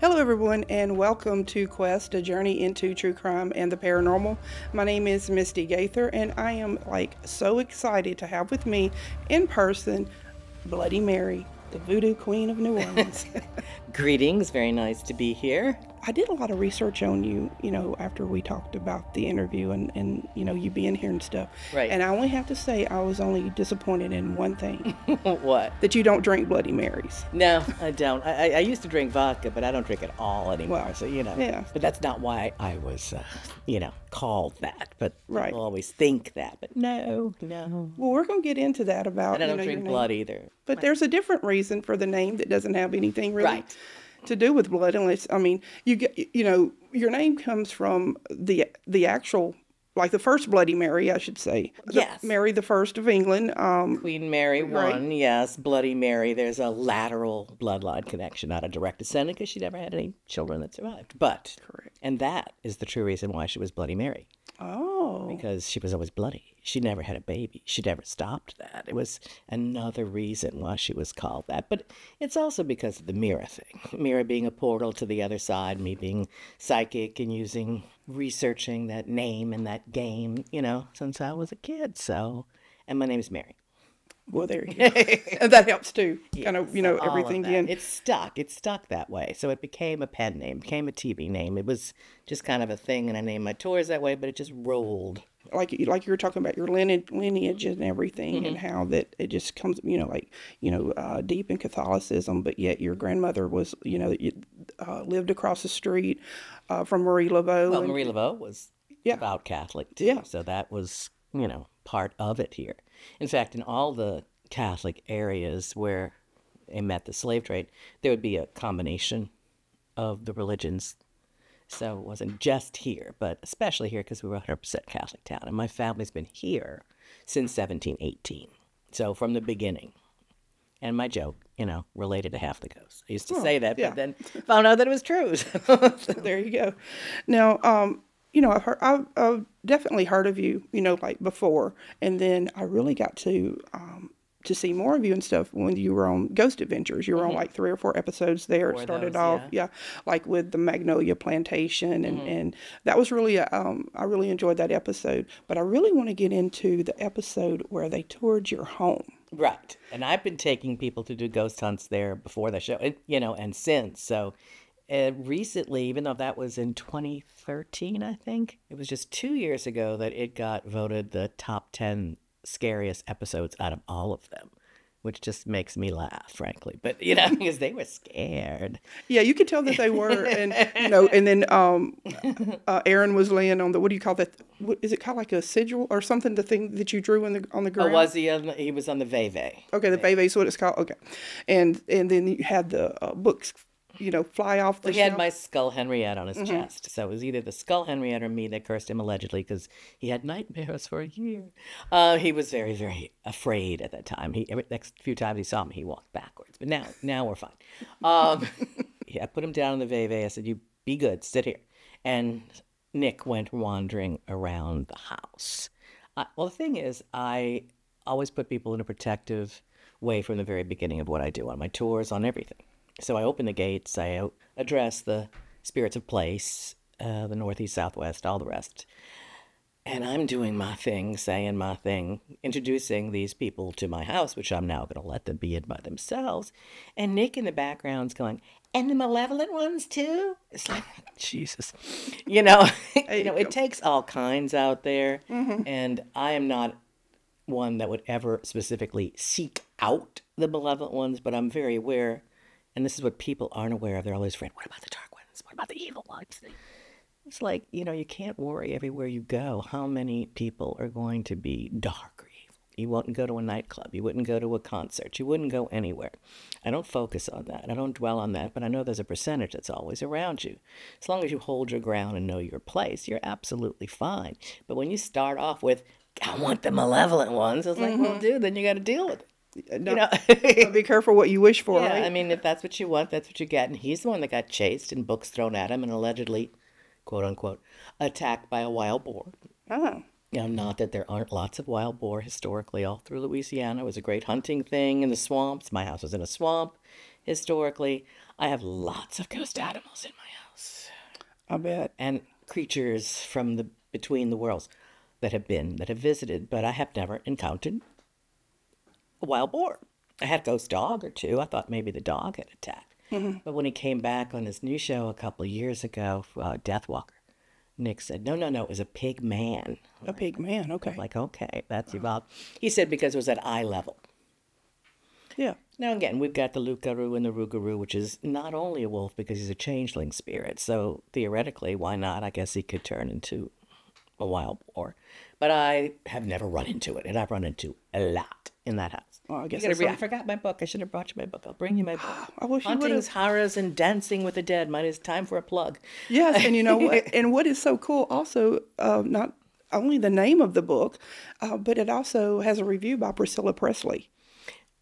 Hello, everyone, and welcome to Quest, a journey into true crime and the paranormal. My name is Misty Gaither, and I am like so excited to have with me in person Bloody Mary, the voodoo queen of New Orleans. Greetings, very nice to be here. I did a lot of research on you, you know, after we talked about the interview and, and you know, you being here and stuff. Right. And I only have to say, I was only disappointed in one thing what? that you don't drink Bloody Marys. No, I don't. I, I- used to drink vodka, but I don't drink it all anymore. Well, so you know. yeah. But that's not why I was, uh, you know, called that. But Right. people always think that. But no, no. Well, we're going to get into that about And I you don't know, drink blood either. But there's a different reason for the name that doesn't have anything really Right. To do with blood, unless I mean, you get you know your name comes from the the actual like the first Bloody Mary, I should say. The- Yes. Mary the First of England. Um, Queen Mary Right. one, yes. Bloody Mary. There's a lateral bloodline connection, not a direct descendant, because she never had any children that survived. But Correct. and that is the true reason why she was Bloody Mary. oh, Oh. because she was always bloody. She never had a baby. She never stopped that. It was another reason why she was called that. But it's also because of the mirror thing. Mirror being a portal to the other side, me being psychic and using researching that name and that game, you know, since I was a kid. So, and my name is Mary. Well, there you go. and that helps too. kind of you know everything in. It stuck. It stuck that way. So it became a pen name, became a TV name. It was just kind of a thing, and I named my tours that way. But it just rolled. like you- like you were talking about your lineage, lineage and everything, and Mm-hmm. how that it just comes, you know, like you know, uh, deep in Catholicism, but yet your grandmother was, you know, you, uh, lived across the street uh, from Marie Laveau. Well, and- Marie Laveau was Yeah. about Catholic too, Yeah. so that was you know part of it here. In fact, in all the Catholic areas where they met the slave trade, there would be a combination of the religions. So it wasn't just here, but especially here because we were a 100% Catholic town, and my family's been here since 1718. So from the beginning. And my joke, you know, related to half the ghosts. I used to say that, yeah. but then found out that it was true. So there you go. Now, um, you know, I've, heard, I've, I've definitely heard of you, you know, like before, and then I really got to um, to see more of you and stuff when you were on Ghost Adventures. You were on like three or four episodes there. It Four of started those, off, yeah. yeah, like with the Magnolia Plantation, and and that was really, a, um, I really enjoyed that episode. But I really want to get into the episode where they toured your home. Right. And I've been taking people to do ghost hunts there before the show, and, you know, and since. So uh, recently, even though that was in 2013, I think, it was just two years ago that it got voted the top 10 scariest episodes out of all of them, which just makes me laugh, frankly. But, you know, because they were scared. Yeah, you could tell that they were, and you know, and then um, uh, Aaron was laying on the what do you call that? What, is it called like a sigil or something? The thing that you drew in the on the Oh, ground. was he on the, he was on the Veve. okay, the Veve is what it's called. Okay, and and then you had the uh, books, you know, fly off the He had my skull Henriette on his Mm-hmm. chest. So it was either the skull Henriette or me that cursed him allegedly because he had nightmares for a year. Uh, he was very, very afraid at that time. He every next few times he saw me, he walked backwards. But now, now we're fine. Um, yeah, I put him down in the veve. I said, "You be good, sit here." And Nick went wandering around the house. Uh, well, the thing is, I always put people in a protective way from the very beginning of what I do on my tours, on everything. So I open the gates, I address the spirits of place, uh, the northeast, southwest, all the rest. And I'm doing my thing, saying my thing, introducing these people to my house, which I'm now going to let them be in by themselves. And Nick in the background's going, and the malevolent ones too? It's like, Jesus. You know, you know, it takes all kinds out there. And I am not one that would ever specifically seek out the malevolent ones, but I'm very aware, and this is what people aren't aware of. They're always afraid, what about the dark ones? What about the evil ones? It's like, you know, you can't worry everywhere you go how many people are going to be dark or evil. You wouldn't go to a nightclub. You wouldn't go to a concert. You wouldn't go anywhere. I don't focus on that. I don't dwell on that, but I know there's a percentage that's always around you. As long as you hold your ground and know your place, you're absolutely fine. But when you start off with, I want the malevolent ones, it's like, well, mm-hmm. dude, then you got to deal with it. No, You know? be careful what you wish for, Yeah, right? I mean, if that's what you want, that's what you get. And he's the one that got chased and books thrown at him and allegedly, quote unquote, attacked by a wild boar. oh, You know, not that there aren't lots of wild boar historically all through Louisiana. It was a great hunting thing in the swamps. My house was in a swamp historically. I have lots of ghost animals in my house I bet. and creatures from the between the worlds that have been that have visited, but I have never encountered a wild boar. I had a ghost dog or two. I thought maybe the dog had attacked. But when he came back on his new show a couple of years ago, uh, Deathwalker, Nick said, "No, no, no, it was a pig man." A pig man. Okay. Like, okay, that's evolved. He said because it was at eye level. yeah. Now again, we've got the Loup-garou and the Rougarou, which is not only a wolf because he's a changeling spirit. So theoretically, why not? I guess he could turn into a wild boar. But I have never run into it, and I've run into a lot in that house. Well, I guess I forgot my book. I should have brought you my book. I'll bring you my book. I wish you would've. Horrors, and dancing with the dead. Mine is time for a plug. Yes, and you know what? and what is so cool also, uh, not only the name of the book, uh, but it also has a review by Priscilla Presley.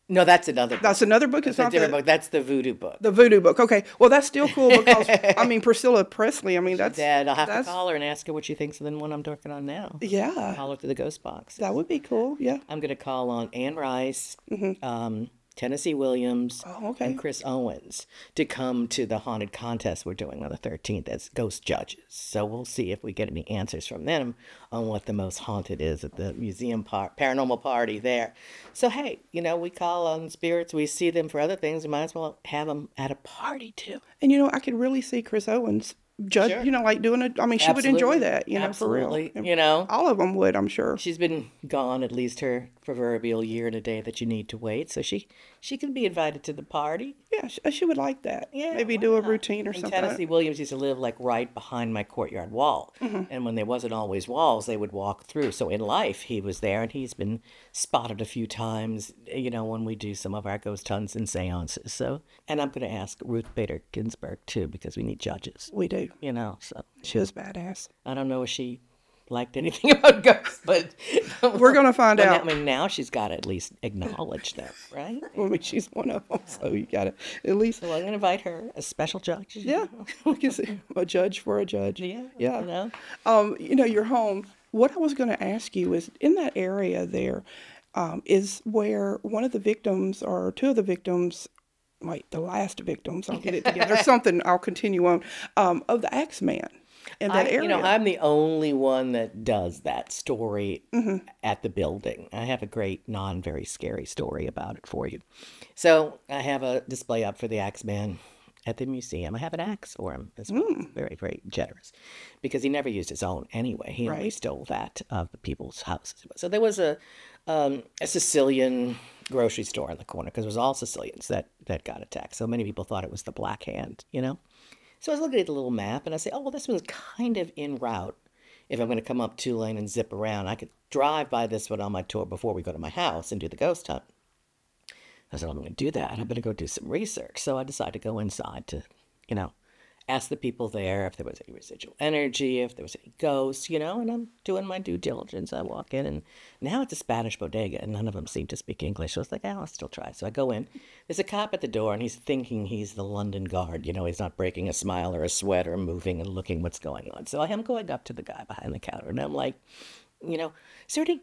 No, that's another. Book. That's another book. It's That's a not different the, book. That's the voodoo book. the voodoo book. Okay, well that's still cool because I mean Priscilla Presley. I mean that's Dad, I'll have to call her and ask her what she thinks of the one I'm working on now. yeah, Call her to the ghost box. that would be cool. Yeah. I'm going to call on Anne Rice, um, Tennessee Williams. Oh, okay. and Chris Owens to come to the haunted contest we're doing on the 13th as ghost judges. So we'll see if we get any answers from them on what the most haunted is at the museum par- paranormal party there. So hey, you know, we call on spirits, we see them for other things. We might as well have them at a party too. And you know, I could really see Chris Owens judge. Sure. You know, like doing it. I mean, she would enjoy that. You know, Absolutely. for real. You know, all of them would. I'm sure. she's been gone at least her proverbial year and a day that you need to wait. So she she can be invited to the party. Yeah, she, she would like that. Yeah, maybe do a not? routine or And something. Tennessee Williams used to live like right behind my courtyard wall. Mm-hmm. And when there wasn't always walls, they would walk through. So in life, he was there and he's been spotted a few times, you know, when we do some of our ghost hunts and seances. So, and I'm going to ask Ruth Bader Ginsburg too, because we need judges, We do. you know. So She was badass. I don't know if she liked anything about ghosts, but We're gonna find Well, out. I mean, now she's got to at least acknowledge them, right? I mean, she's one of them, so you got to at least. So I'm going to invite her a special judge. Yeah, we can see a judge for a judge. Yeah. yeah. You know? Um, you know, your home. What I was going to ask you is in that area there um, is where one of the victims or two of the victims, like the last victims, I'll get it together. something I'll continue on um, of the Axeman in that I, area. You know, I'm the only one that does that story Mm-hmm. at the building. I have a great, non very scary story about it for you. So I have a display up for the Axeman at the museum. I have an axe for him as well. Mm. Very, very generous because he never used his own anyway. He only stole that of the people's houses. So there was a um, a Sicilian grocery store in the corner because it was all Sicilians that that got attacked. So many people thought it was the Black Hand, you know. So I was looking at the little map and I say, oh, well, this one's kind of en route. If I'm going to come up Tulane and zip around, I could drive by this one on my tour before we go to my house and do the ghost hunt. I said, I'm going to do that. I'm going to go do some research. So I decided to go inside to, you know, ask the people there if there was any residual energy, if there was any ghosts, you know, and I'm doing my due diligence. I walk in and now it's a Spanish bodega and none of them seem to speak English. So I was like, oh, I'll still try. So I go in. There's a cop at the door and he's thinking he's the London guard. You know, he's not breaking a smile or a sweat or moving and looking what's going on. So I am going up to the guy behind the counter and I'm like, you know, is there any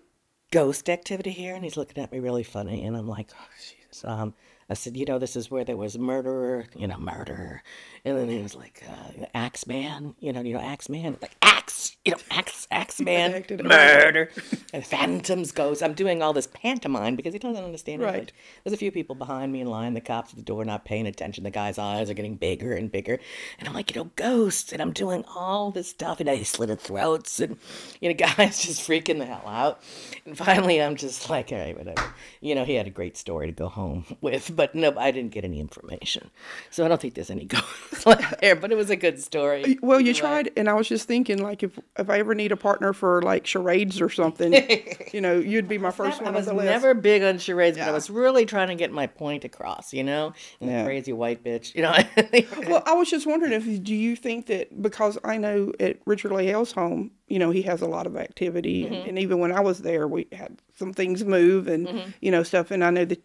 ghost activity here? And he's looking at me really funny. And I'm like, oh, Jesus. Um, I said, you know, this is where there was murderer, you know, murder. And then he was like, uh, Axe Man, you know, you know, Axe Man, like Axe, you know, Axe, Axe Man, acted it out. murder, and phantoms, ghosts. I'm doing all this pantomime because he doesn't understand Right. English. There's a few people behind me in line, the cops at the door not paying attention. The guy's eyes are getting bigger and bigger. And I'm like, you know, ghosts. And I'm doing all this stuff. And I slitted throats. And, you know, guys just freaking the hell out. And finally, I'm just like, all right, whatever. You know, he had a great story to go home with. But no, I didn't get any information. So I don't think there's any ghosts left there. But it was a good story. Well, you tried, and I was just thinking, like, if if I ever need a partner for like charades or something, you know, you'd be my first I one was on the list. never big on charades, but I was really trying to get my point across, you know? And Yeah. the crazy white bitch, you know? Well, I was just wondering if do you think that because I know at Richard Hale's home, you know, he has a lot of activity, Mm-hmm. and, and even when I was there, we had some things move and Mm-hmm. you know stuff, and I know that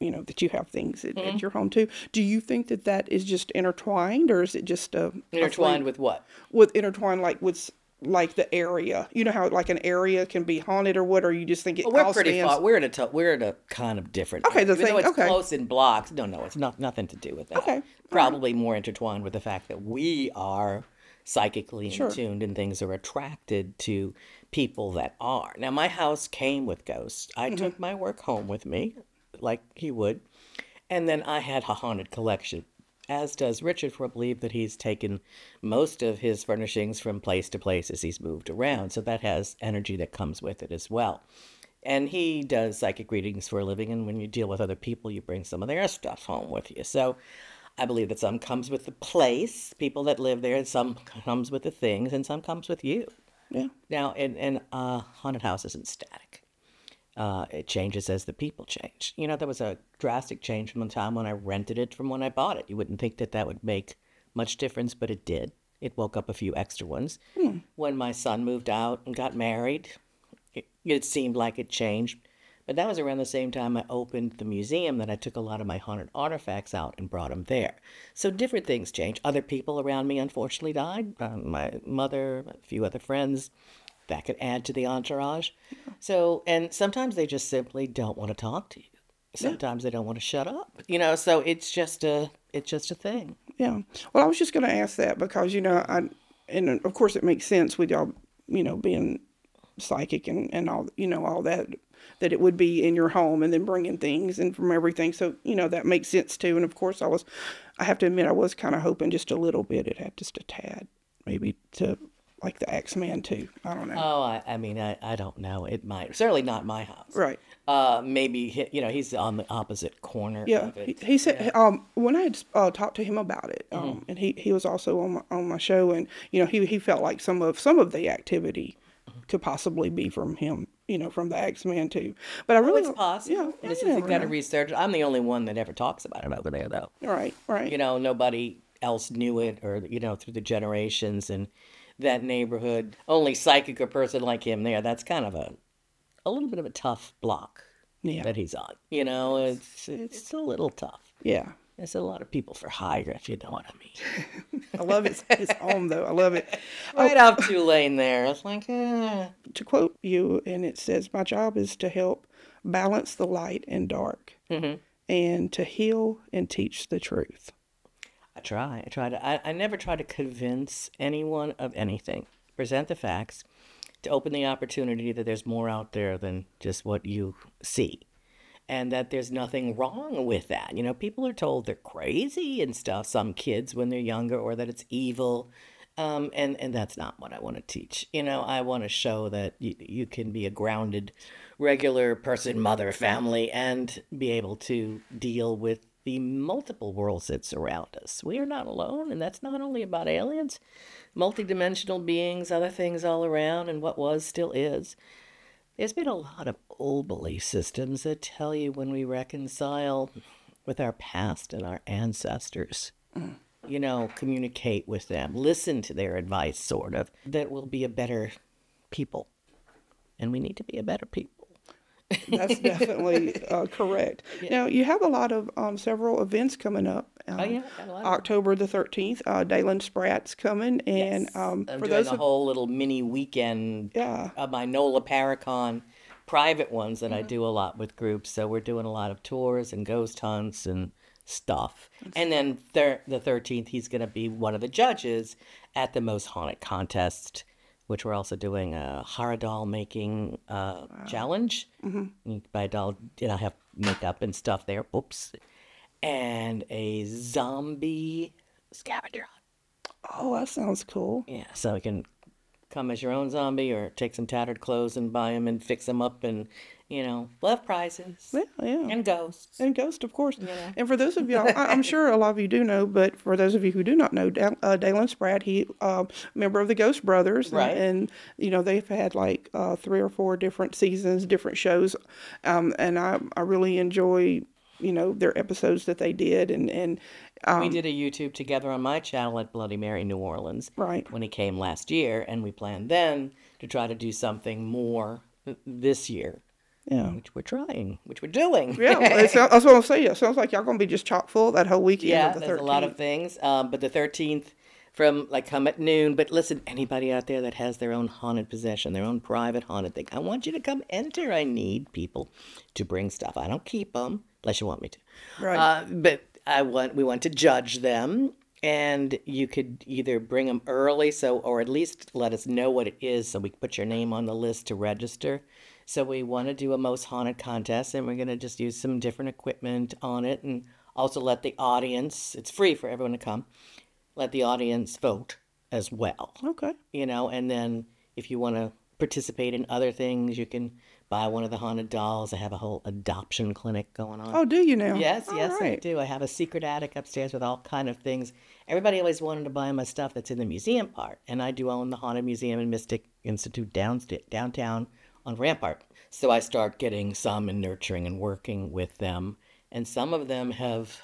you know that you have things at, Mm-hmm. at your home too. Do you think that that is just intertwined, or is it just a, a Intertwined fluke? with what? with intertwined like with like the area. You know how like an area can be haunted or what, or you just think it We're all pretty stands. far. We're in a t- we're in a kind of different. Okay, the even thing- it's okay. close in blocks. No, no, it's not nothing to do with that. Okay, probably more intertwined with the fact that we are psychically Sure. in tuned and things are attracted to people that are. Now, my house came with ghosts. I Mm-hmm. took my work home with me, like he would, and then I had a haunted collection. As does Richard, for I believe that he's taken most of his furnishings from place to place as he's moved around. So that has energy that comes with it as well. And he does psychic readings for a living. And when you deal with other people, you bring some of their stuff home with you. So I believe that some comes with the place, people that live there, and some comes with the things, and some comes with you. yeah. Now, in, in a haunted house isn't static. Uh, it changes as the people change. You know, there was a drastic change from the time when I rented it from when I bought it. You wouldn't think that that would make much difference, but it did. It woke up a few extra ones. When my son moved out and got married, it, it seemed like it changed. But that was around the same time I opened the museum that I took a lot of my haunted artifacts out and brought them there. So different things change. Other people around me unfortunately died. Um, my mother, a few other friends. That could add to the entourage. So, and sometimes they just simply don't want to talk to you. Sometimes they don't want to shut up. You know, so it's just a it's just a thing. Yeah. Well, I was just going to ask that because you know, I and uh, of course it makes sense with y'all, you know, being psychic and and all you know all that that it would be in your home and then bringing things and from everything. So you know that makes sense too. And of course, I was, I have to admit, I was kind of hoping just a little bit. It had just a tad, maybe to like the Axeman too. I don't know. Oh, I, I mean, I, I don't know. It might certainly not my house. right. Uh, maybe he, you know he's on the opposite corner. Yeah, of he, it. he said um, when I had uh, talked to him about it, um, Mm-hmm. and he, he was also on my, on my show, and you know he, he felt like some of some of the activity could possibly be from him, you know, from the Axeman too. But I Oh, really it's possible. Yeah, Yeah, it's you just never got to research. I'm the only one that ever talks about it over there, though. Right, right. You know, nobody else knew it, or you know, through the generations and that neighborhood. Only psychic or person like him there. That's kind of a a little bit of a tough block Yeah. that he's on. You know, it's it's a little tough. yeah. There's a lot of people for hire, if you know what I mean. I love his his home though. I love it. Right off Tulane there. It's like, eh. To quote you, and it says, "My job is to help balance the light and dark, Mm-hmm. and to heal and teach the truth." I try. I try to. I, I never try to convince anyone of anything. Present the facts, to open the opportunity that there's more out there than just what you see, and that there's nothing wrong with that. You know, people are told they're crazy and stuff. Some kids when they're younger, or that it's evil. Um, and, and that's not what I want to teach. You know, I want to show that you, you can be a grounded, regular person, mother, family, and be able to deal with the multiple worlds that surround us. We are not alone, and that's not only about aliens, multidimensional beings, other things all around, and what was still is. There's been a lot of old belief systems that tell you when we reconcile with our past and our ancestors, you know, communicate with them, listen to their advice, sort of, that we'll be a better people. And we need to be a better people. That's definitely uh, correct. Now you have a lot of um, several events coming up. Um, Oh, yeah, lot of October the thirteenth, uh, Dalen Spratt's coming, and Yes. um, I'm for doing those a of whole little mini weekend yeah, of my NOLA Paracon private ones that I Mm-hmm. do a lot with groups. So we're doing a lot of tours and ghost hunts and stuff. And then thir- the 13th, he's going to be one of the judges at the Most Haunted Contest, which we're also doing a horror doll making uh, challenge. Mm-hmm. You can buy a doll, you know, have makeup and stuff there. Oops. And a zombie scavenger hunt. oh, that sounds cool. Yeah, so you can come as your own zombie or take some tattered clothes and buy them and fix them up and, you know, we'll prizes Yeah, yeah. and ghosts. And Ghost, of course. And for those of y'all, I'm sure a lot of you do know, but for those of you who do not know, Dal- uh, Dalen Spratt, he uh, member of the Ghost Brothers, and- Right. And, you know they've had like uh, three or four different seasons, different shows, um, and I I really enjoy you know their episodes that they did, and and um, we did a YouTube together on my channel at Bloody Mary New Orleans right. when he came last year, and we planned then to try to do something more this year, Yeah. which we're trying, which we're doing. Yeah, it sound, that's what I'm saying. It sounds like y'all gonna be just chock full that whole weekend Yeah, of the there's 13th. a lot of things. Um, but the 13th, from like come at noon. But listen, anybody out there that has their own haunted possession, their own private haunted thing, I want you to come enter. I need people to bring stuff. I don't keep them unless you want me to. Right. Uh, but I want we want to judge them, and you could either bring them early, so or at least let us know what it is, so we can put your name on the list to register. So we want to do a most haunted contest, and we're going to just use some different equipment on it, and also let the audience. It's free for everyone to come. Let the audience vote as well Okay. you know, and then if you want to participate in other things, you can buy one of the haunted dolls. I have a whole adoption clinic going on. Oh, do you now? yes, All yes, I do. I have a secret attic upstairs with all kind of things. Everybody always wanted to buy my stuff that's in the museum part, and I do own the Haunted Museum and Mystic Institute downsta- downtown on Rampart. So I start getting some and nurturing and working with them, and some of them have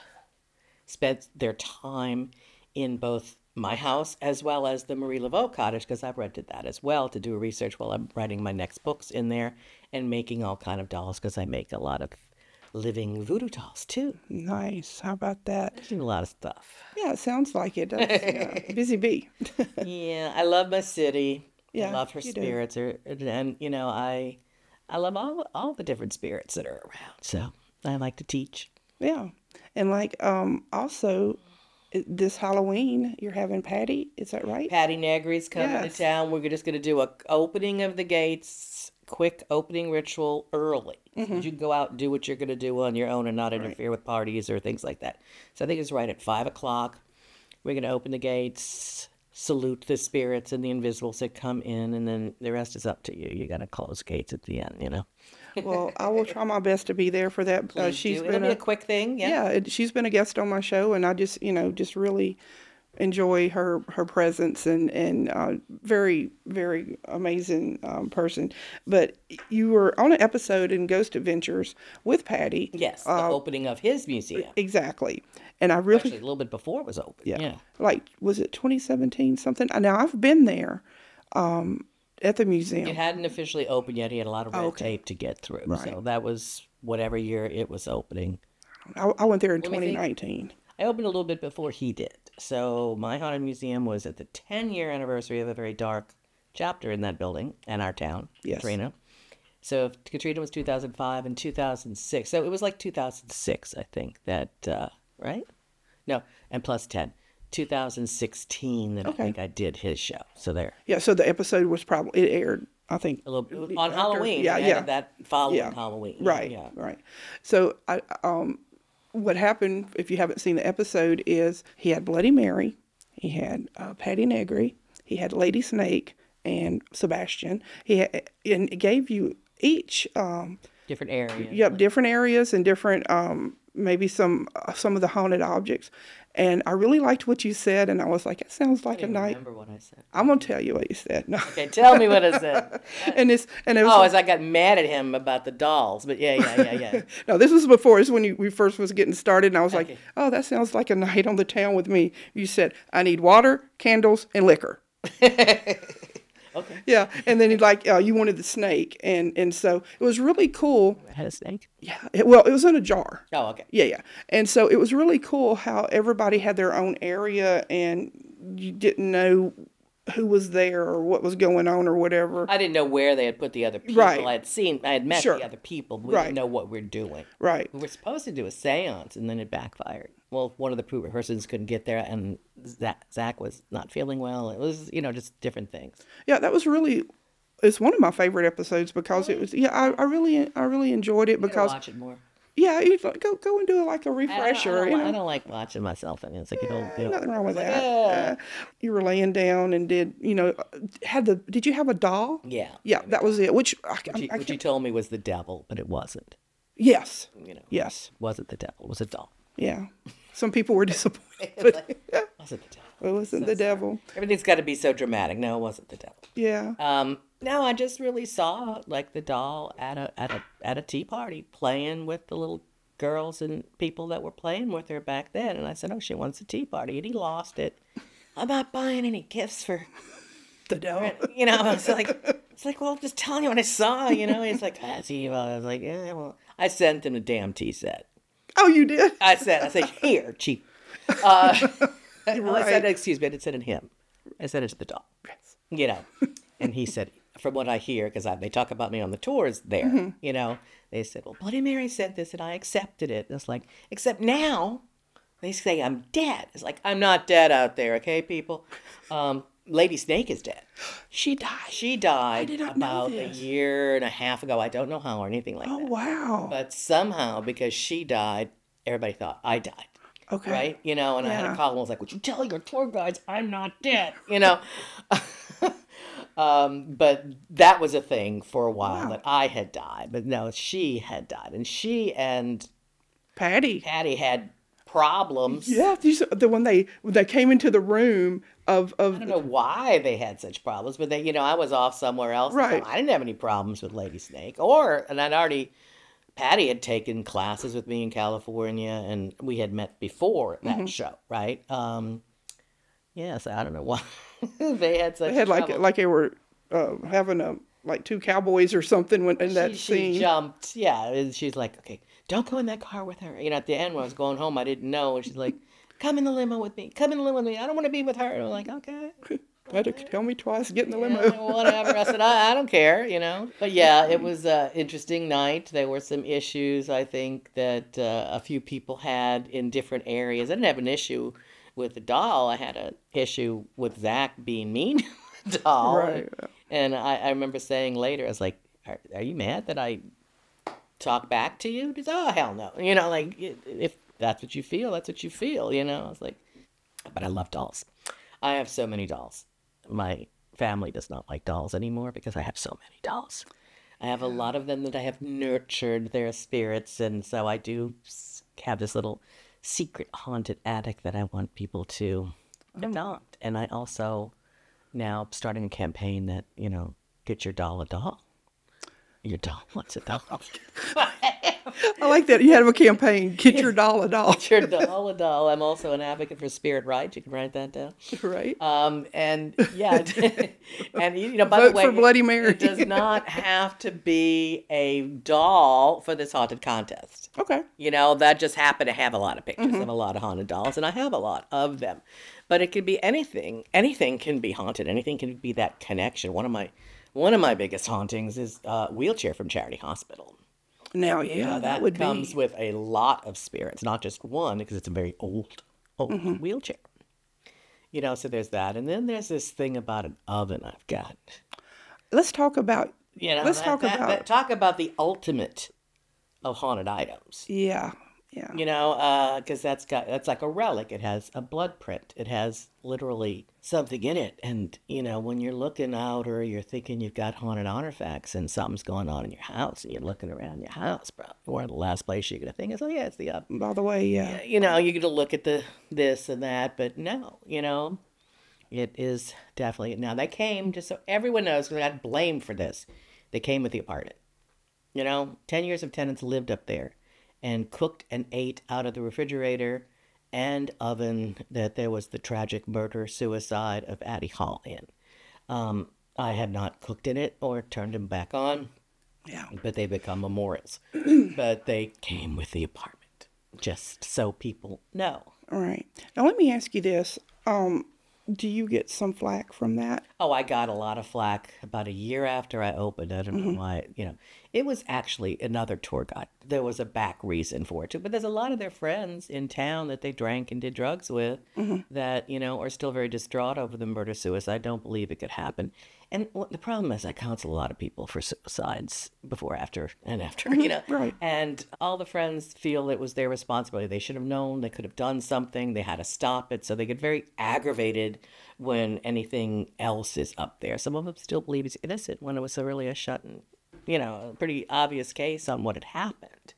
spent their time in both my house as well as the Marie Laveau cottage because I've rented that as well to do research while I'm writing my next books in there and making all kind of dolls because I make a lot of living voodoo dolls too. Nice. How about that? I do a lot of stuff. Yeah, it sounds like it. That's, yeah. Busy bee. yeah, I love my city. Yeah, I love her do. spirits, are, and you know I, I love all all the different spirits that are around. So I like to teach. yeah. And like um also this Halloween you're having Patti, is that right? Patti Negri's coming Yes. to town. We're just going to do a opening of the gates, quick opening ritual early. Mm-hmm. You can go out and do what you're going to do on your own and not interfere with parties or things like that. So I think it's right at five o'clock. We're going to open the gates, salute the spirits and the invisibles that come in, and then the rest is up to you. You got to close gates at the end, you know. well, I will try my best to be there for that. Uh, she's do. been It'll be a, a quick thing. Yeah. yeah, it, she's been a guest on my show, and I just you know just really enjoy her her presence and and uh, very very amazing um, person. But you were on an episode in Ghost Adventures with Patti. Yes, the Uh, opening of his museum. exactly. And I really Actually, a little bit before it was open. yeah, yeah. like was it 2017 something? Now I've been there um, at the museum. It hadn't officially opened yet. He had a lot of red okay. tape to get through. Right. So that was whatever year it was opening. I, I went there in me 2019. I opened a little bit before he did. So my haunted museum was at the 10 year anniversary of a very dark chapter in that building and our town, Yes. Katrina. So Katrina was 2005 and 2006. So it was like 2006, I think, that, uh, right? No, and plus 10. 2016 that I think I did his show. So there. Yeah, so the episode was probably it aired. I think A little on Halloween. yeah, yeah. That following Yeah. Halloween. Right, Yeah. right. So, I, um, what happened, if you haven't seen the episode, is he had Bloody Mary, he had uh, Patti Negri, he had Lady Snake, and Sebastian. He had, and it gave you each, um, Different area. yep, different areas and different, um, maybe some uh, some of the haunted objects. And I really liked what you said, and I was like, it sounds like a night. remember what I said. I'm gonna tell you what you said. No. Okay, tell me what I said. and it's and it was Oh, as I got mad at him about the dolls, but yeah, yeah, yeah, yeah. No, this was before. This is when you, we first was getting started, and I was like, "Oh, that sounds like a night on the town with me." You said, "I need water, candles, and liquor." Okay. Yeah, and then he like, uh, "You wanted the snake," and and so it was really cool. I had a snake. Yeah, it, well, it was in a jar. Oh, okay. Yeah, yeah, and so it was really cool how everybody had their own area, and you didn't know who was there or what was going on or whatever. I didn't know where they had put the other people. Right. I had seen, I had met Sure. the other people, but we Right. didn't know what we're doing. Right. We were supposed to do a seance, and then it backfired. Well, one of the persons couldn't get there, and Zak, Zak was not feeling well. It was, you know, just different things. Yeah, that was really. It's one of my favorite episodes because it was. Yeah, I, I really, I really enjoyed it because. watch it more. Yeah, you like, go go and do it like a I don't, I, refresher. don't, you know, I don't like watching myself, and it's like it'll, it'll nothing wrong with that. "Ah." Uh, you were laying down and did you know had the did you have a doll? yeah. Yeah, that was it. Which I, Which, I, you, which you told me was the devil, but it wasn't. yes, You know, yes, wasn't the devil. It was a doll. yeah. Some people were disappointed, but It wasn't the devil. It wasn't the devil. Everything's got to be so dramatic. No, it wasn't the devil. Yeah, Um, no, I just really saw like the doll at a at a at a tea party playing with the little girls and people that were playing with her back then, and I said, "Oh, she wants a tea party," and he lost it. I'm not buying any gifts for, the devil. you know. I was like, it's like, well, I'm just telling you what I saw, you know. He's like, that's evil. I was like, yeah, well, I sent him a damn tea set. Oh, you did. I said, I said, here, cheap. Uh, Well, I said, excuse me, I didn't say it him. I said it to the dog. Yes. You know, and he said, from what I hear, because they talk about me on the tours there, Mm-hmm. you know, they said, well, Bloody Mary said this and I accepted it. And it's like, except now they say I'm dead. It's like, I'm not dead out there, okay, people? Um, Lady Snake is dead. She died. She died did not know about a year and a half ago. I don't know how or anything like Oh that. Oh, wow. But somehow, because she died, everybody thought I died. Okay. Right? You know, and I had a call and was like, Would you tell your tour guides I'm not dead? You know? um, but that was a thing for a while Wow. that I had died. But no, she had died. And she and Patti. Patti had problems. Yeah, these the when they when they came into the room of of I don't know why they had such problems, but they, you know, I was off somewhere else. so Right. I didn't have any problems with Lady Snake, or and I'd already, Patti had taken classes with me in California, and we had met before that Mm-hmm. show, right? Um, yeah, so I don't know why they had such. they had like trouble. like they were uh, having a like two cowboys or something when, in that she, scene. she jumped, yeah, and she's like, okay, don't go in that car with her. You know, at the end when I was going home, I didn't know, and she's like. Come in the limo with me. Come in the limo with me. I don't want to be with her. And I'm like, okay. had to tell me twice, get in the Yeah, limo. whatever. I said, I, I don't care, you know. But yeah, it was an interesting night. There were some issues, I think, that uh, a few people had in different areas. I didn't have an issue with the doll. I had an issue with Zak being mean to the doll. Right. And I, I remember saying later, I was like, are, are you mad that I talk back to you? He's, oh, hell no. You know, like, if that's what you feel, that's what you feel, you know? I was like, but I love dolls. I have so many dolls. My family does not like dolls anymore because I have so many dolls. I have a lot of them that I have nurtured their spirits, and so I do have this little secret haunted attic that I want people to oh, not. And I also now starting a campaign that you know get your doll a doll. Your doll wants a doll. I like that. You have a campaign. Get your doll a doll. Get your doll a doll. I'm also an advocate for spirit rights. You can write that down. Right. Um, and yeah, and you know, by Vote the way, for Bloody Mary. It does not have to be a doll for this haunted contest. Okay. You know, that just happened to have a lot of pictures Mm-hmm. of a lot of haunted dolls, and I have a lot of them. But it could be anything. Anything can be haunted. Anything can be that connection. One of my one of my biggest hauntings is uh, wheelchair from Charity Hospital. Now, yeah, Now, that, would comes be. with a lot of spirits, not just one, because it's a very old, old Mm-hmm. wheelchair. You know, so there's that, and then there's this thing about an oven I've got. Let's talk about. You know, Let's that- talk that- about- that- talk about the ultimate of haunted items. Yeah. Yeah. You know, uh, because that's got that's like a relic. It has a blood print. It has literally something in it. And you know, when you're looking out or you're thinking you've got haunted artifacts and something's going on in your house, and you're looking around your house, bro, of the last place you're gonna think is, oh yeah, it's the oven. By the way, yeah. You know, you're gonna look at the this and that, but no, you know, it is definitely now. They came just so everyone knows. 'cause I got blamed for this. They came with the apartment. You know, 10 years of tenants lived up there and cooked and ate out of the refrigerator and oven that there was the tragic murder suicide of Addie Hall in. Um, I had not cooked in it or turned them back on, Yeah. but they become memorials. but they came with the apartment, just so people know. All right. Now let me ask you this. Um, do you get some flack from that? Oh, I got a lot of flack about a year after I opened. I don't know why. You know, it was actually another tour guide. There was a back reason for it too. But there's a lot of their friends in town that they drank and did drugs with mm-hmm. that you know are still very distraught over the murder suicide. I don't believe it could happen. And what the problem is, I counsel a lot of people for suicides before, after, and after. You mm-hmm. know, right. and all the friends feel it was their responsibility. They should have known. They could have done something. They had to stop it. So they get very aggravated when anything else is up there. Some of them still believe he's innocent when it was really a shut and, you know, a pretty obvious case on what had happened.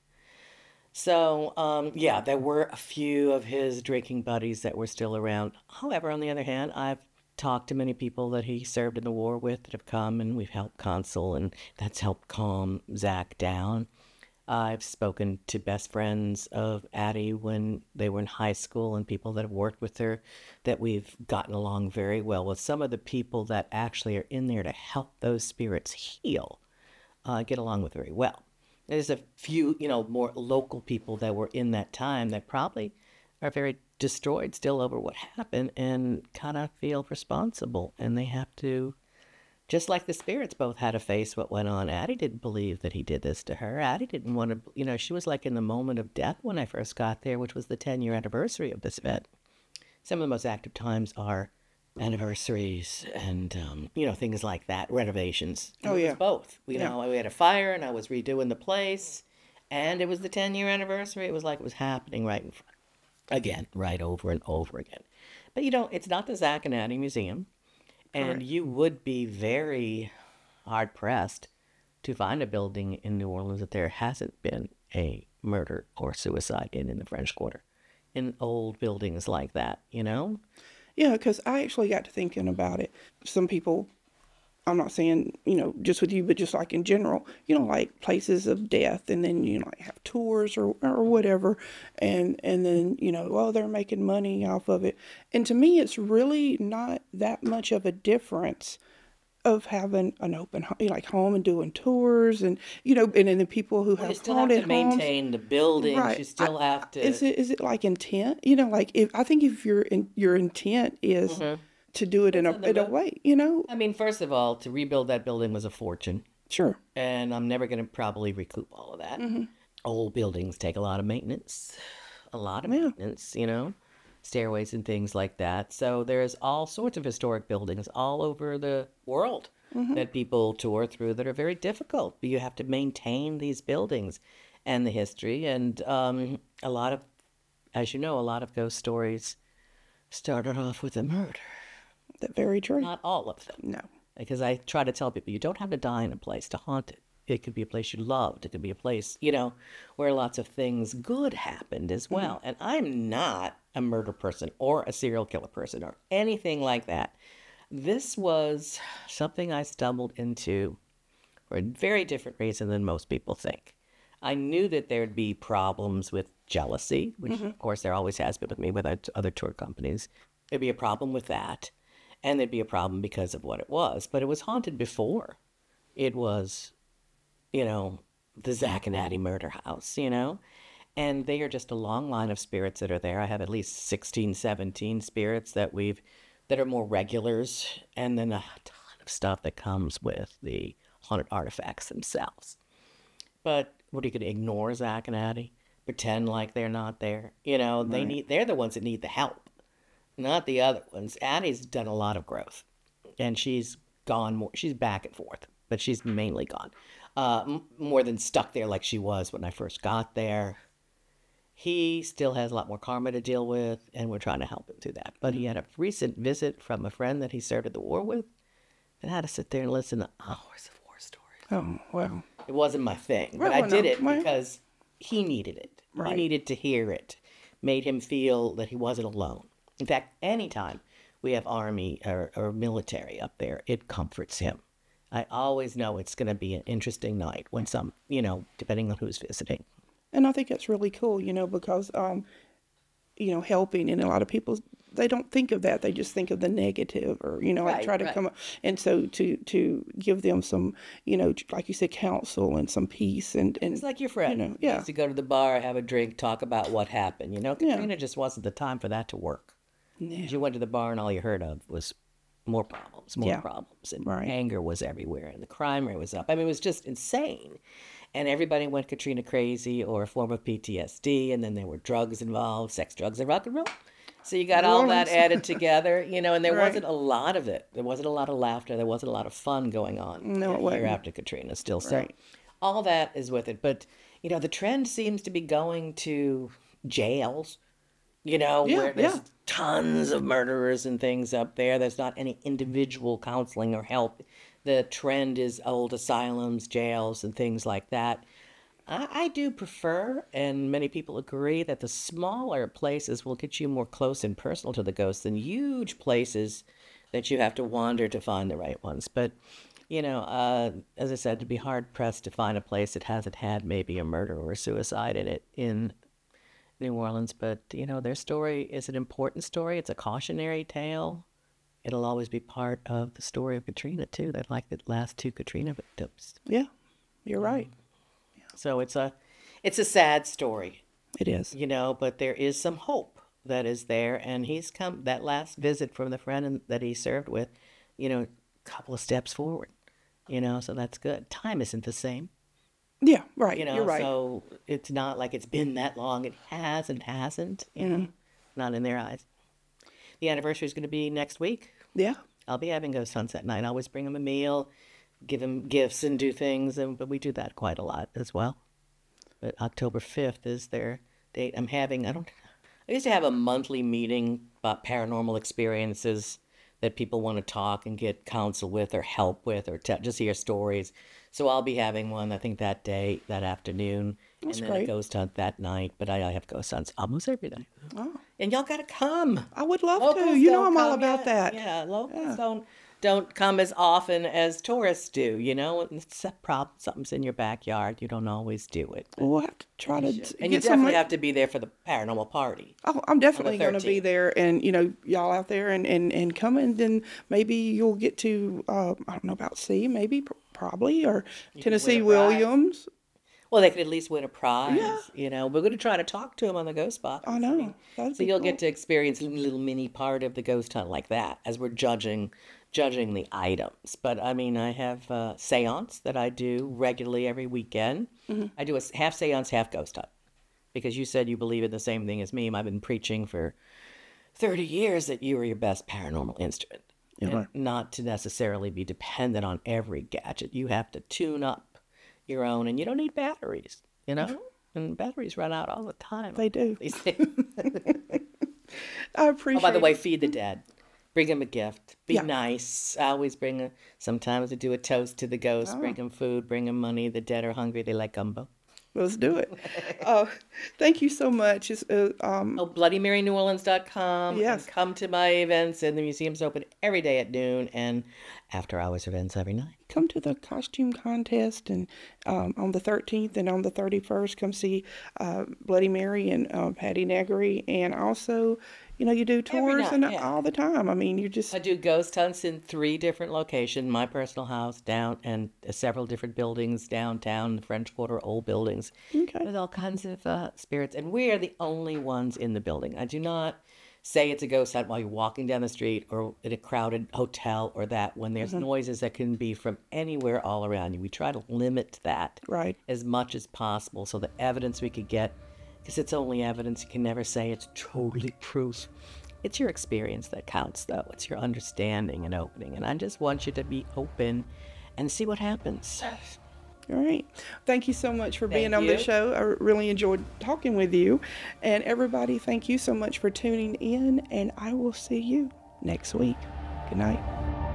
So, um, yeah, there were a few of his drinking buddies that were still around. However, on the other hand, I've talked to many people that he served in the war with that have come and we've helped console, and that's helped calm Zach down. I've spoken to best friends of Addie when they were in high school and people that have worked with her that we've gotten along very well with. Some of the people that actually are in there to help those spirits heal uh, get along with very well. There's a few, you know, more local people that were in that time that probably are very destroyed still over what happened and kind of feel responsible. And they have to, just like the spirits both had to face what went on. Addie didn't believe that he did this to her. Addie didn't want to, you know, she was like in the moment of death when I first got there, which was the 10 year anniversary of this event. Some of the most active times are anniversaries and um, you know things like that renovations Oh, it was yeah. both you Yeah. know we had a fire and i was redoing the place and it was the 10 year anniversary it was like it was happening right in front again right over and over again but you know it's not the zach and addie museum and Correct. you would be very hard pressed to find a building in new orleans that there hasn't been a murder or suicide in in the french quarter in old buildings like that you know Yeah, because I actually got to thinking about it. Some people, I'm not saying, you know, just with you, but just like in general, you know, like places of death, and then you know, like have tours or or whatever, and and then you know, well, they're making money off of it, and to me, it's really not that much of a difference of having an open like home and doing tours and you know and then the people who have you still have haunted to homes maintain the buildings. Right. You still have to. is it is it like intent? You know, like if I think if your in, your intent is Mm-hmm. to do it in a in in a way, you know, I mean, first of all, to rebuild that building was a fortune, sure, and I'm never going to probably recoup all of that. Mm-hmm. Old buildings take a lot of maintenance, a lot of Yeah. maintenance. You know, stairways and things like that. So there's all sorts of historic buildings all over the world Mm-hmm. that people tour through that are very difficult. But you have to maintain these buildings and the history, and um, a lot of, as you know, a lot of ghost stories started off with a murder. that very true. Not all of them no, because I try to tell people you don't have to die in a place to haunt it. It could be a place you loved. It could be a place, you know, where lots of things good happened as mm-hmm. well. And I'm not a murder person or a serial killer person or anything like that. This was something I stumbled into for a very different reason than most people think. I knew that there'd be problems with jealousy, which mm-hmm. of course there always has been with me with other tour companies. There'd be a problem with that, and there'd be a problem because of what it was. But it was haunted before. It was, you know, the Zach and Addie murder house, you know? And they are just a long line of spirits that are there. I have at least 16, 17 spirits that we've, that are more regulars, and then a ton of stuff that comes with the haunted artifacts themselves. But what are you going to ignore Zach and Addie? Pretend like they're not there? You know, they need, they're the ones that need the help, not the other ones. Addie's done a lot of growth, and she's gone more, she's back and forth, but she's mainly gone. Uh, m- more than stuck there like she was when I first got there. He still has a lot more karma to deal with, and we're trying to help him through that. But he had a recent visit from a friend that he started the war with, and had to sit there and listen to hours of war stories. oh well, It wasn't my thing, but Well, I did it well- because he needed it. Right. He needed to hear it. Made him feel that he wasn't alone. In fact, anytime we have army or, or military up there, it comforts him. I always know it's going to be an interesting night when some, you know, depending on who's visiting. and I think it's really cool, you know, because um, you know, helping, and a lot of people they don't think of that; they just think of the negative, or you know, like Right, try to right. come up. And so to to give them some, you know, like you said, counsel and some peace, and and It's like your friend. you know, yeah. to go to the bar, have a drink, talk about what happened. You know, Yeah. Katrina just wasn't the time for that to work. Yeah. You went to the bar and all you heard of was more problems, more Yeah. problems, and Right. anger was everywhere, and the crime rate was up. I mean, it was just insane. And everybody went Katrina crazy or a form of PTSD, and then there were drugs involved, sex, drugs, and rock and roll. So you got all that added together, you know, and there Right. wasn't a lot of it. There wasn't a lot of laughter. There wasn't a lot of fun going on. No, it year after Katrina, still so. Right. All that is with it, but you know, the trend seems to be going to jails. You know, Yeah, where there's yeah. tons of murderers and things up there. There's not any individual counseling or help. The trend is old asylums, jails, and things like that. I, I do prefer, and many people agree, that the smaller places will get you more close and personal to the ghosts than huge places that you have to wander to find the right ones. But, you know, uh, as I said, to be hard pressed to find a place that hasn't had maybe a murder or a suicide in it in New Orleans. But, you know, their story is an important story, it's a cautionary tale. It'll always be part of the story of Katrina, too. They're like the last two Katrina victims. yeah, you're right. So it's a it's a sad story, It is. you know, but there is some hope. that is there, and he's come that last visit from the friend that he served with, you know, a couple of steps forward, you know, so that's good. Time isn't the same, Yeah, right. you know, You're right. so it's not like it's been that long. It has and hasn't, you know, mm-hmm. not in their eyes. The anniversary is going to be next week. yeah. I'll be having Ghost Sunset night. I always bring them a meal, give them gifts, and do things, and but we do that quite a lot as well. But October fifth is their date. I'm having. I don't. I used to have a monthly meeting about paranormal experiences that people want to talk and get counsel with or help with or just hear stories. So I'll be having one. I think that day, that afternoon, That's and then great. a ghost hunt that night. But I, I have ghost hunts almost every night. Oh, And y'all gotta come. I would love to. You know, I'm all about that. Yeah, locals Yeah. don't don't come as often as tourists do. You know, And it's a problem. Something's in your backyard. You don't always do it. Well, we'll have to try to And you get some. definitely have to be there for the paranormal party. Oh, I'm definitely going to be there, and you know, y'all out there, and and and come, and then maybe you'll get to uh, I don't know about C, maybe probably, or Tennessee a prize. Williams. Well, they could at least win a prize. Yeah. You know, we're going to try to talk to them on the ghost box. I know. That'd So you'll cool. get to experience a little mini part of the ghost hunt like that as we're judging judging the items. But I mean, I have a seance that I do regularly every weekend. Mm-hmm. I do a half seance, half ghost hunt. Because you said you believe in the same thing as me. I've been preaching for 30 years that you are your best paranormal instrument. Right. Not to necessarily be dependent on every gadget. You have to tune up your own, and you don't need batteries, you know? Mm-hmm. And batteries run out all the time. They do. These days. I appreciate. Oh, by the way, feed the mm-hmm. dead. Bring them a gift. Be Yeah. nice. I always bring a. Sometimes I do a toast to the ghost. Bring Oh. them food. Bring them money. The dead are hungry. They like gumbo. Let's do it. uh, thank you so much. It's, uh, um, Oh, BloodyMaryNewOrleans.com. Yes. Come to my events, and the museum's open every day at noon, and after hours events every night. come to the costume contest and um, on the 13th and on the 31st come see uh, bloody mary and uh, Patti Negri and also you know you do tours and yeah. all the time i mean you just I do ghost hunts in three different locations: my personal house down, and uh, several different buildings downtown, the French Quarter, old buildings. okay with all kinds of uh, spirits, and we are the only ones in the building. I do not say it's a ghost hunt while you're walking down the street or in a crowded hotel or that when there's noises that can be from anywhere all around you. We try to limit that right as much as possible so the evidence we could get, because it's only evidence, you can never say it's totally proof. It's your experience that counts, though. It's your understanding and opening. And I just want you to be open and see what happens. all right thank you so much for being Thank on the show i really enjoyed talking with you and everybody thank you so much for tuning in and i will see you next week good night